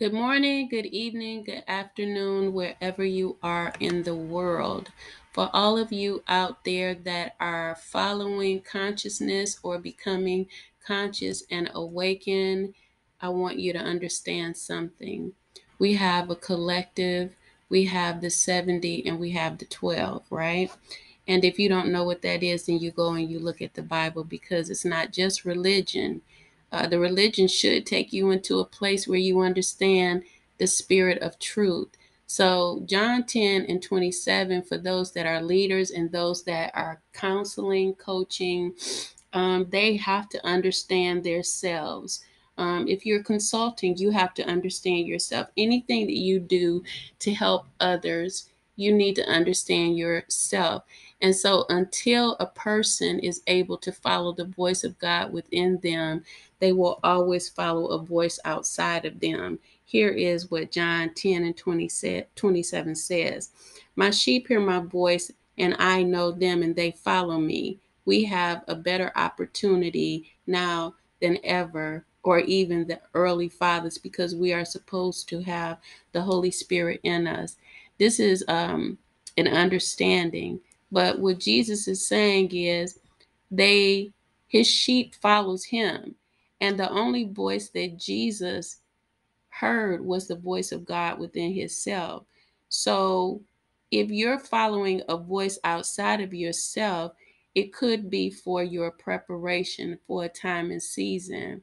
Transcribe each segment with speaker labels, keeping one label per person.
Speaker 1: Good morning, good evening, good afternoon, wherever you are in the world. For all of you out there that are following consciousness or becoming conscious and awaken, I want you to understand something. We have a collective, we have the 70, and we have the 12, right? And if you don't know what that is, then you go and you look at the Bible because it's not just religion uh, the religion should take you into a place where you understand the spirit of truth. So, John 10 and 27, for those that are leaders and those that are counseling, coaching, um, they have to understand themselves. Um, if you're consulting, you have to understand yourself. Anything that you do to help others, you need to understand yourself. And so, until a person is able to follow the voice of God within them, they will always follow a voice outside of them. Here is what John 10 and 27 says My sheep hear my voice, and I know them, and they follow me. We have a better opportunity now than ever or even the early fathers because we are supposed to have the Holy Spirit in us. This is um, an understanding. But what Jesus is saying is they his sheep follows him. And the only voice that Jesus heard was the voice of God within himself. So if you're following a voice outside of yourself, it could be for your preparation for a time and season.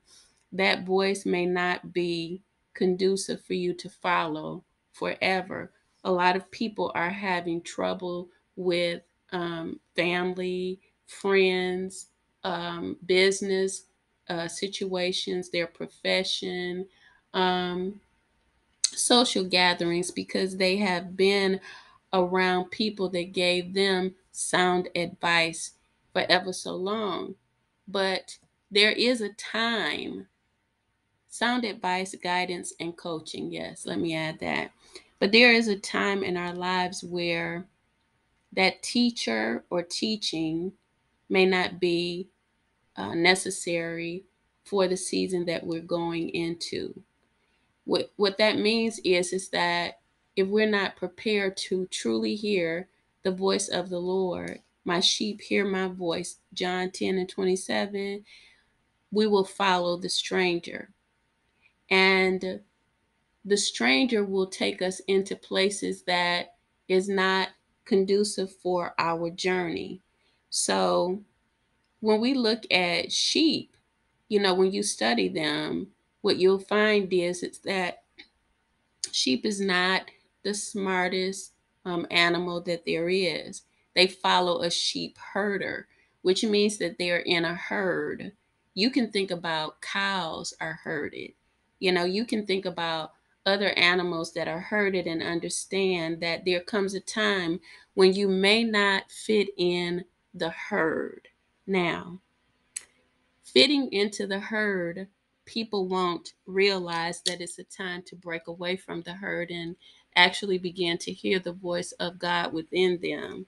Speaker 1: That voice may not be conducive for you to follow forever. A lot of people are having trouble with um, family, friends, um, business uh, situations, their profession, um, social gatherings because they have been around people that gave them sound advice for ever so long. But there is a time, sound advice, guidance, and coaching. Yes, let me add that. But there is a time in our lives where that teacher or teaching may not be uh, necessary for the season that we're going into. What what that means is is that if we're not prepared to truly hear the voice of the Lord, my sheep hear my voice, John 10 and 27, we will follow the stranger. And the stranger will take us into places that is not conducive for our journey. So when we look at sheep, you know, when you study them, what you'll find is it's that sheep is not the smartest um, animal that there is. They follow a sheep herder, which means that they're in a herd. You can think about cows are herded. You know, you can think about other animals that are herded and understand that there comes a time when you may not fit in the herd. Now, fitting into the herd, people won't realize that it's a time to break away from the herd and actually begin to hear the voice of God within them.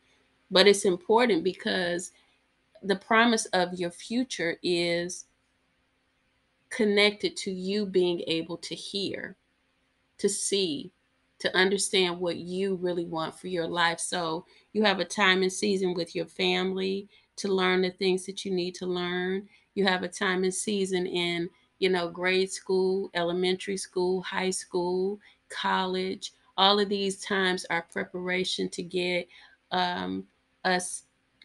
Speaker 1: But it's important because the promise of your future is connected to you being able to hear, to see, to understand what you really want for your life. So you have a time and season with your family to learn the things that you need to learn. You have a time and season in, you know, grade school, elementary school, high school, college. All of these times are preparation to get um, us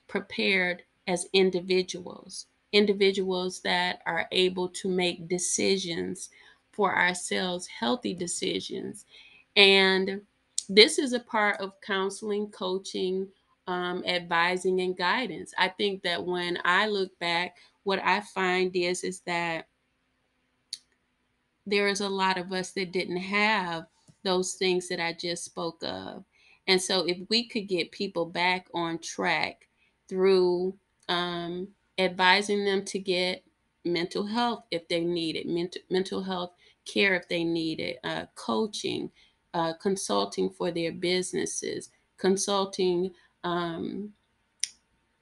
Speaker 1: prepared as individuals, individuals that are able to make decisions for ourselves, healthy decisions. And this is a part of counseling, coaching, um, advising, and guidance. I think that when I look back, what I find is is that there is a lot of us that didn't have those things that I just spoke of. And so if we could get people back on track through um, advising them to get mental health if they need it, mental, mental health care if they need it, uh, coaching, uh, consulting for their businesses, consulting um,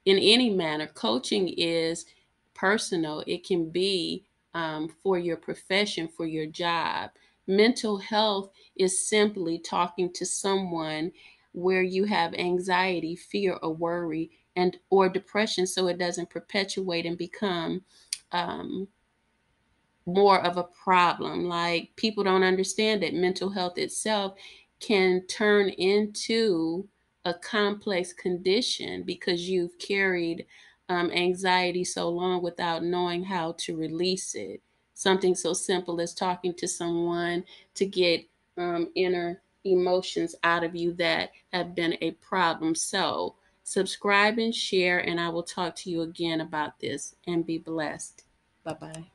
Speaker 1: in any manner. Coaching is personal, it can be um, for your profession, for your job. Mental health is simply talking to someone where you have anxiety, fear, or worry, and or depression, so it doesn't perpetuate and become um, more of a problem. Like people don't understand that mental health itself can turn into a complex condition because you've carried um, anxiety so long without knowing how to release it. Something so simple as talking to someone to get um, inner emotions out of you that have been a problem. So, subscribe and share, and I will talk to you again about this and be blessed. Bye bye.